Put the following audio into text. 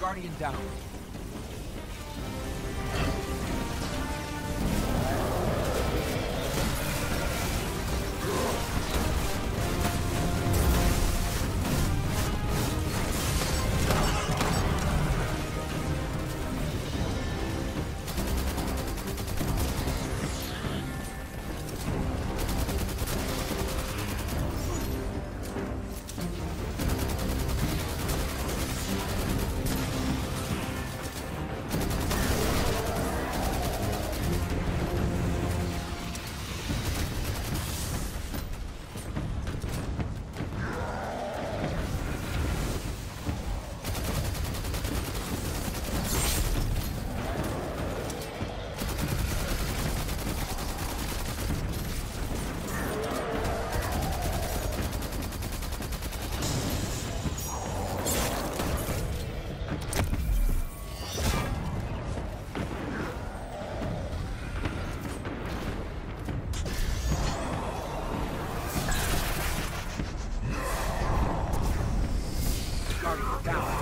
Guardian down. Guardian down.